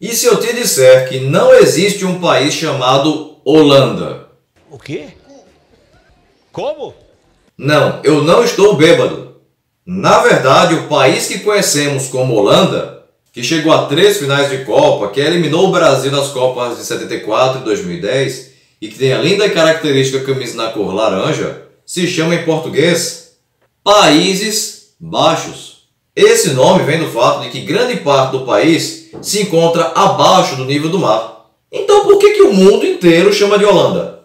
E se eu te disser que não existe um país chamado Holanda? O quê? Como? Não, eu não estou bêbado. Na verdade, o país que conhecemos como Holanda, que chegou a três finais de Copa, que eliminou o Brasil nas Copas de 74 e 2010 e que tem a linda e característica camisa na cor laranja, se chama em português Países Baixos. Esse nome vem do fato de que grande parte do país se encontra abaixo do nível do mar. Então por que, que o mundo inteiro chama de Holanda?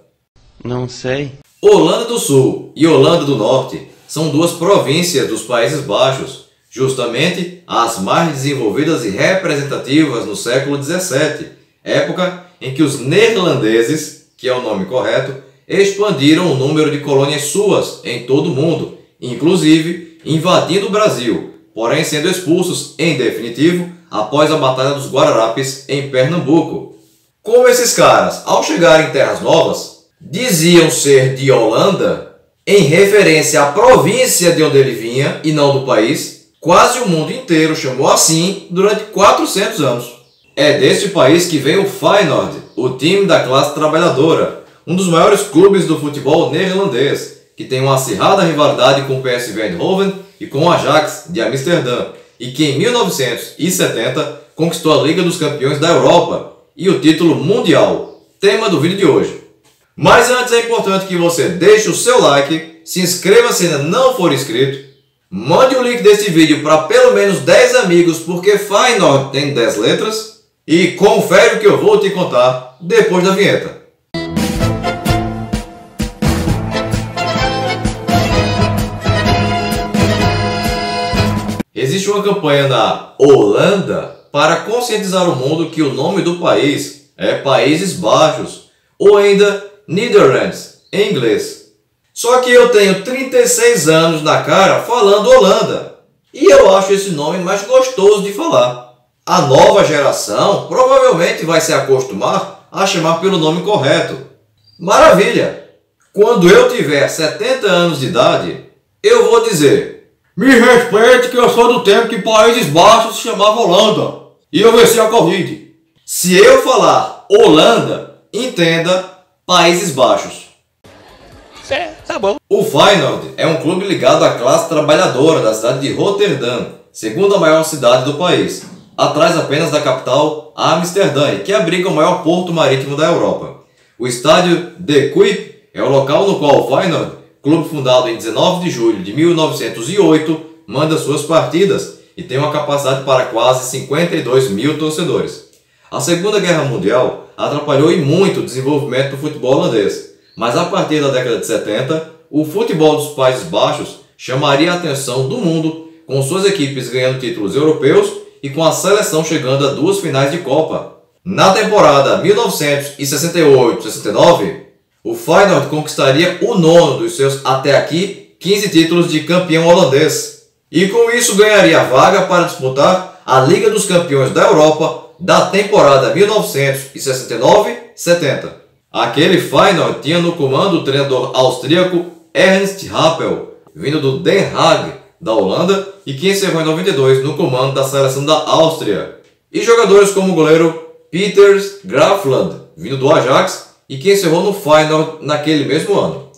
Não sei. Holanda do Sul e Holanda do Norte são duas províncias dos Países Baixos, justamente as mais desenvolvidas e representativas no século XVII, época em que os neerlandeses, que é o nome correto, expandiram o número de colônias suas em todo o mundo, inclusive invadindo o Brasil, porém sendo expulsos em definitivo após a Batalha dos Guararapes em Pernambuco. Como esses caras, ao chegarem em terras novas, diziam ser de Holanda, em referência à província de onde ele vinha e não do país, quase o mundo inteiro chamou assim durante 400 anos. É deste país que vem o Feyenoord, o time da classe trabalhadora, um dos maiores clubes do futebol neerlandês, que tem uma acirrada rivalidade com o PSV Eindhoven e com o Ajax de Amsterdã, e que em 1970 conquistou a Liga dos Campeões da Europa e o título mundial, tema do vídeo de hoje. Mas antes é importante que você deixe o seu like, se inscreva se ainda não for inscrito, mande o link desse vídeo para pelo menos 10 amigos porque Feyenoord tem 10 letras e confere o que eu vou te contar depois da vinheta. Campanha na Holanda para conscientizar o mundo que o nome do país é Países Baixos ou ainda Netherlands em inglês. Só que eu tenho 36 anos na cara falando Holanda e eu acho esse nome mais gostoso de falar. A nova geração provavelmente vai se acostumar a chamar pelo nome correto. Maravilha! Quando eu tiver 70 anos de idade, eu vou dizer: Me respeite que eu sou do tempo que Países Baixos se chamava Holanda e eu venci a Covid. Se eu falar Holanda, entenda Países Baixos. É, tá bom. O Feyenoord é um clube ligado à classe trabalhadora da cidade de Rotterdam, segunda maior cidade do país, atrás apenas da capital Amsterdã, que abriga o maior porto marítimo da Europa. O estádio De Kuip é o local no qual o Feyenoord, clube fundado em 19 de julho de 1908, manda suas partidas e tem uma capacidade para quase 52 mil torcedores. A Segunda Guerra Mundial atrapalhou e muito o desenvolvimento do futebol holandês, mas a partir da década de 70, o futebol dos Países Baixos chamaria a atenção do mundo, com suas equipes ganhando títulos europeus e com a seleção chegando a duas finais de Copa. Na temporada 1968-69, o Feyenoord conquistaria o nono dos seus até aqui 15 títulos de campeão holandês. E com isso ganharia a vaga para disputar a Liga dos Campeões da Europa da temporada 1969-70. Aquele Feyenoord tinha no comando o treinador austríaco Ernst Happel, vindo do Den Haag, da Holanda, e que encerrou em 92 no comando da seleção da Áustria. E jogadores como o goleiro Peters Grafland, vindo do Ajax, e que encerrou no Feyenoord naquele mesmo ano.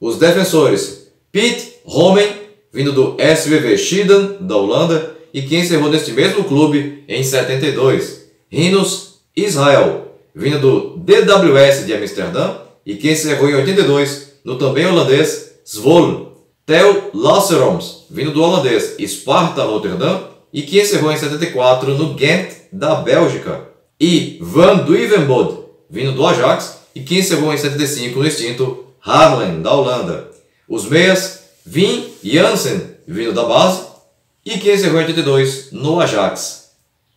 Os defensores Piet Homen, vindo do SVV Schieden, da Holanda, e que encerrou neste mesmo clube em 72. Rinos Israel, vindo do DWS de Amsterdã e que encerrou em 82 no também holandês Zwolle. Theo Lasseroms, vindo do holandês Sparta Rotterdam e que encerrou em 74 no Ghent da Bélgica. E Van Duivenbode, vindo do Ajax e que encerrou em 75 no extinto Haarlem da Holanda. Os meias Vin Janssen, vindo da base e que encerrou em 82 no Ajax.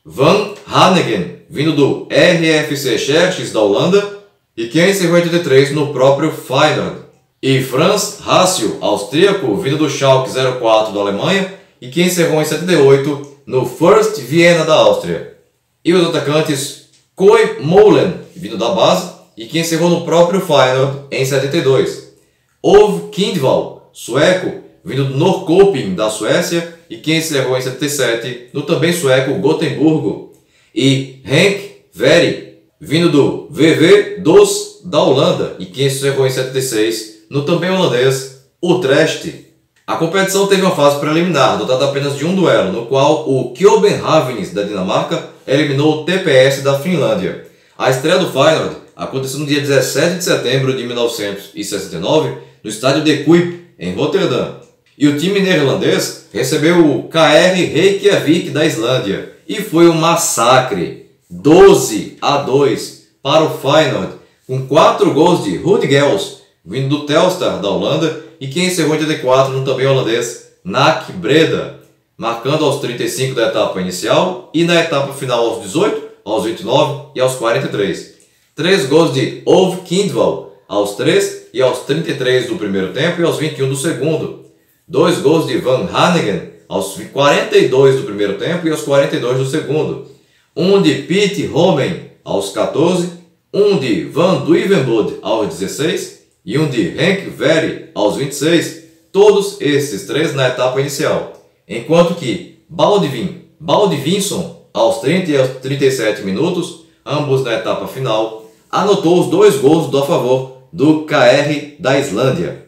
Van Hanegen, vindo do RFC Xerxes da Holanda, e que encerrou em 83 no próprio Feyenoord. E Franz Hassel, austríaco, vindo do Schalke 04 da Alemanha, e que encerrou em 78 no First Vienna da Áustria. E os atacantes Koi Molen, vindo da base, e que encerrou no próprio Feyenoord em 72. Ove Kindval, sueco, vindo do Norrköping da Suécia, e que encerrou em 77 no também sueco Gotemburgo, e Henk Very, vindo do VV dos da Holanda e que encerrou em 76 no também holandês Utrecht. A competição teve uma fase preliminar, dotada apenas de um duelo, no qual o Kjöbenhavnis da Dinamarca eliminou o TPS da Finlândia. A estreia do Feyenoord aconteceu no dia 17 de setembro de 1969 no estádio De Kuip, em Rotterdam. E o time neerlandês recebeu o KR Reykjavik da Islândia e foi um massacre. 12 a 2 para o Feyenoord, com 4 gols de Ruud Gels, vindo do Telstar da Holanda, e que encerrou em 84 no também holandês Nak Breda, marcando aos 35 da etapa inicial e na etapa final aos 18, aos 29 e aos 43. Três gols de Ove Kindval aos 3 e aos 33 do primeiro tempo e aos 21 do segundo. Dois gols de Van Hannigan aos 42 do primeiro tempo e aos 42 do segundo. Um de Pete Homen aos 14, um de Van Duivenbode aos 16 e um de Henk Very aos 26, todos esses três na etapa inicial, enquanto que Baldwin, Baldvinson aos 30 e aos 37 minutos, ambos na etapa final, anotou os dois gols do a favor do KR da Islândia.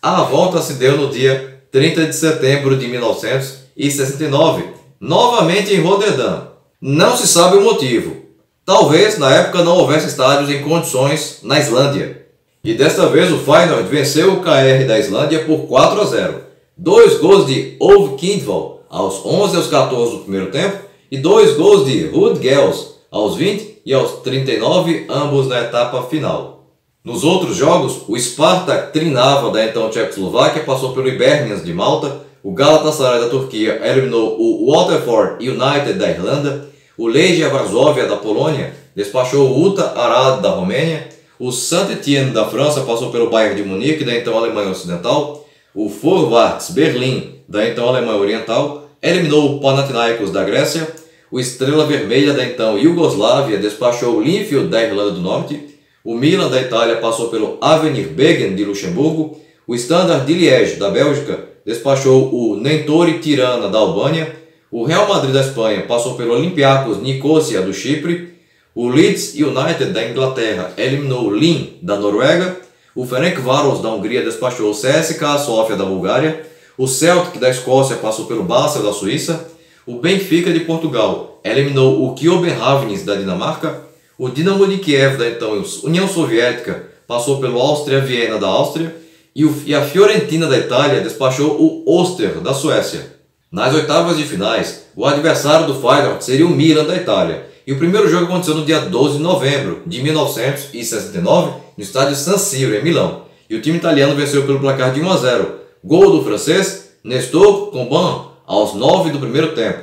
A volta se deu no dia 30 de setembro de 1969, novamente em Rotterdam, não se sabe o motivo. Talvez na época não houvesse estádios em condições na Islândia. E desta vez o Feyenoord venceu o KR da Islândia por 4 a 0. Dois gols de Ove Kindval aos 11 e aos 14 do primeiro tempo e dois gols de Ruud Gels aos 20 e aos 39, ambos na etapa final. Nos outros jogos, o Spartak Trinava da então Tchecoslováquia passou pelo Hibernians de Malta, o Galatasaray da Turquia eliminou o Waterford United da Irlanda o Legia Varsóvia da Polônia despachou o Uta Arad da Romênia, o Saint-Étienne da França passou pelo Bayern de Munique da então Alemanha Ocidental, o Vorwärts Berlim da então Alemanha Oriental eliminou o Panathinaikos da Grécia, o Estrela Vermelha da então Iugoslávia despachou o Linfield da Irlanda do Norte, o Milan da Itália passou pelo Avenir Begen de Luxemburgo, o Standard de Liège da Bélgica despachou o Nentori Tirana da Albânia o Real Madrid da Espanha passou pelo Olympiacos Nicosia do Chipre. O Leeds United da Inglaterra eliminou o Lyn da Noruega. O Ferencváros da Hungria despachou o CSKA Sofia da Bulgária. O Celtic da Escócia passou pelo Basel da Suíça. O Benfica de Portugal eliminou o Kjöbenhavnis da Dinamarca. O Dinamo de Kiev da então União Soviética passou pelo Áustria Viena da Áustria. E a Fiorentina da Itália despachou o Oster da Suécia. Nas oitavas de finais, o adversário do Feyenoord seria o Milan da Itália, e o primeiro jogo aconteceu no dia 12 de novembro de 1969, no estádio San Siro, em Milão, e o time italiano venceu pelo placar de 1 a 0. Gol do francês Nestor Comban aos 9 do primeiro tempo.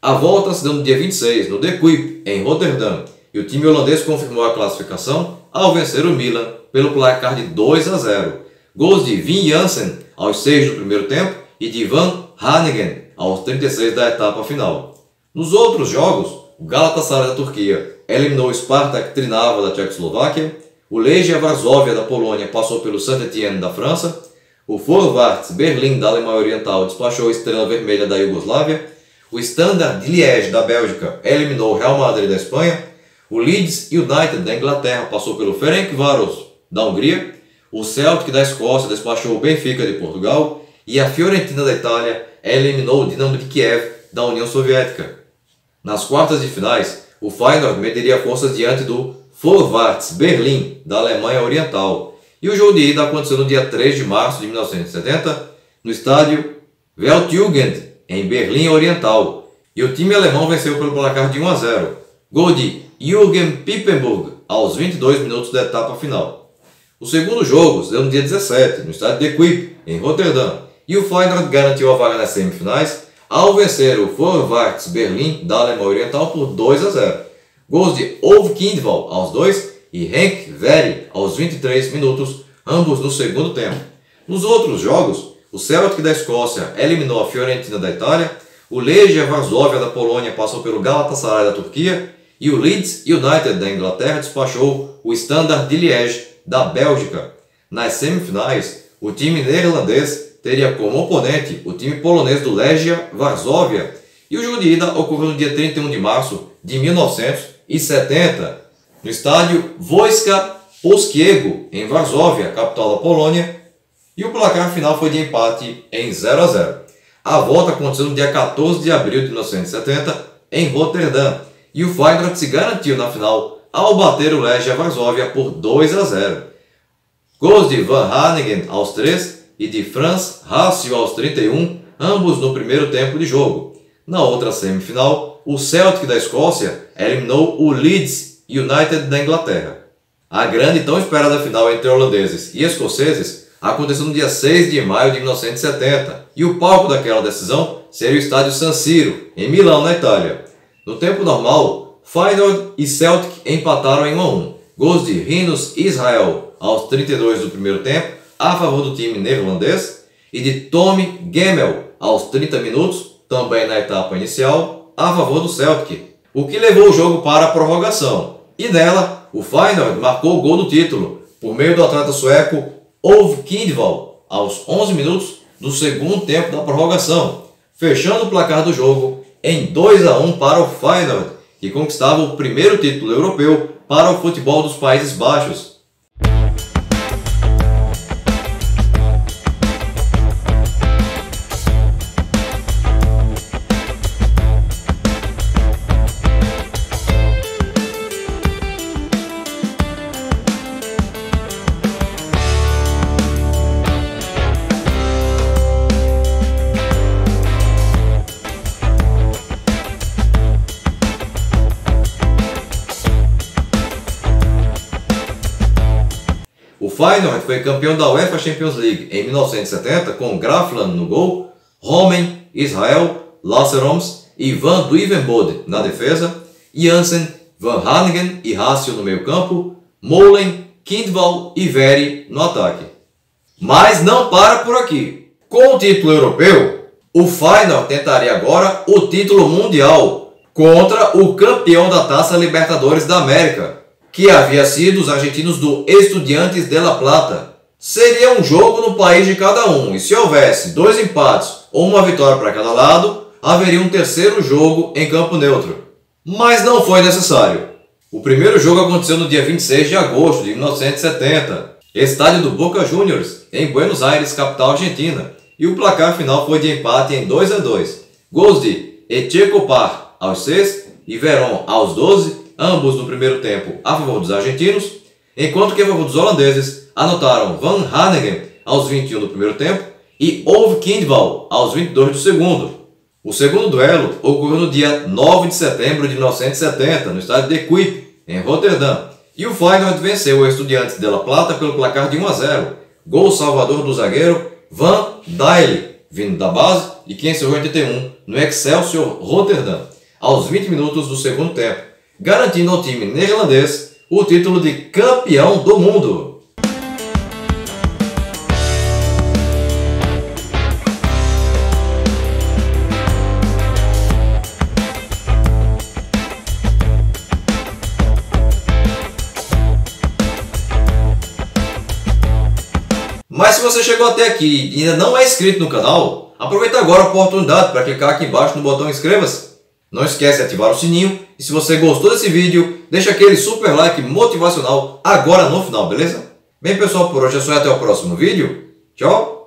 A volta se deu no dia 26, no De Kuip, em Rotterdam, e o time holandês confirmou a classificação ao vencer o Milan pelo placar de 2 a 0. Gols de Vin Janssen aos 6 do primeiro tempo e de Van Hannigan aos 36 da etapa final. Nos outros jogos, o Galatasaray da Turquia eliminou o Spartak Trinava da Tchecoslováquia, o Legia Varsóvia da Polônia passou pelo Saint-Étienne da França, o Vorwärts Berlim da Alemanha Oriental despachou a Estrela Vermelha da Iugoslávia, o Standard Liège da Bélgica eliminou o Real Madrid da Espanha, o Leeds United da Inglaterra passou pelo Ferencváros da Hungria, o Celtic da Escócia despachou o Benfica de Portugal e a Fiorentina da Itália eliminou o Dinamo de Kiev da União Soviética. Nas quartas de finais, o Feyenoord mediria forças diante do Vorwärts Berlim da Alemanha Oriental. E o jogo de ida aconteceu no dia 3 de março de 1970 no estádio Weltjugend em Berlim Oriental. E o time alemão venceu pelo placar de 1 a 0. Gol de Jürgen Pippenburg aos 22 minutos da etapa final. O segundo jogo se deu no dia 17, no estádio de Kuip, em Rotterdam, e o Feyenoord garantiu a vaga nas semifinais ao vencer o Vorwärts Berlim da Alemanha Oriental por 2 a 0. Gols de Ove Kindval aos 2 e Henk Very aos 23 minutos, ambos no segundo tempo. Nos outros jogos, o Celtic da Escócia eliminou a Fiorentina da Itália, o Legia Varsóvia da Polônia passou pelo Galatasaray da Turquia e o Leeds United da Inglaterra despachou o Standard de Liège da Bélgica. Nas semifinais, o time neerlandês teria como oponente o time polonês do Legia Varsóvia e o jogo de ida ocorreu no dia 31 de março de 1970 1970, no estádio Wojska Polskiego, em Varsóvia, capital da Polônia, e o placar final foi de empate em 0 a 0. A volta aconteceu no dia 14 de abril de 1970, em Roterdã, e o Feyenoord se garantiu na final ao bater o Legia Varsóvia por 2 a 0. Gols de Van Hanningen aos 3 e de Franz Hassel aos 31, ambos no primeiro tempo de jogo. Na outra semifinal, o Celtic da Escócia eliminou o Leeds United da Inglaterra. A grande e tão esperada final entre holandeses e escoceses aconteceu no dia 6 de maio de 1970 e o palco daquela decisão seria o estádio San Siro, em Milão, na Itália. No tempo normal, Feyenoord e Celtic empataram em 1 a 1. Gols de Rinos Israel aos 32 do primeiro tempo, a favor do time neerlandês, e de Tommy Gemmel aos 30 minutos, também na etapa inicial, a favor do Celtic, o que levou o jogo para a prorrogação. E nela, o Feyenoord marcou o gol do título, por meio do atleta sueco Ove Kindval, aos 11 minutos do segundo tempo da prorrogação, fechando o placar do jogo em 2 a 1 para o Feyenoord, que conquistava o primeiro título europeu para o futebol dos Países Baixos, Feyenoord foi campeão da UEFA Champions League em 1970 com Grafland no gol, Romen, Israel, Lasseroms e Van Duivenbode na defesa, Janssen, Van Hanningen e Hassel no meio campo, Molen, Kindval e Veri no ataque. Mas não para por aqui. Com o título europeu, o Feyenoord tentaria agora o título mundial contra o campeão da Taça Libertadores da América, que havia sido os argentinos do Estudiantes de La Plata. Seria um jogo no país de cada um, e se houvesse dois empates ou uma vitória para cada lado, haveria um terceiro jogo em campo neutro. Mas não foi necessário. O primeiro jogo aconteceu no dia 26 de agosto de 1970, estádio do Boca Juniors, em Buenos Aires, capital argentina, e o placar final foi de empate em 2 a 2. Gols de Echecopar aos 6 e Verón aos 12 ambos no primeiro tempo a favor dos argentinos, enquanto que a favor dos holandeses anotaram Van Hanegem aos 21 do primeiro tempo e Ove Kindval aos 22 do segundo. O segundo duelo ocorreu no dia 9 de setembro de 1970, no estádio de Kuip, em Roterdã, e o Feyenoord venceu o Estudiantes de La Plata pelo placar de 1 a 0. Gol salvador do zagueiro Van Daile, vindo da base e que encerrou 81 no Excelsior Rotterdam, aos 20 minutos do segundo tempo garantindo ao time neerlandês o título de campeão do mundo. Mas se você chegou até aqui e ainda não é inscrito no canal, aproveita agora a oportunidade para clicar aqui embaixo no botão inscreva-se não esquece de ativar o sininho e se você gostou desse vídeo, deixa aquele super like motivacional agora no final, beleza? Bem pessoal, por hoje é só e até o próximo vídeo. Tchau!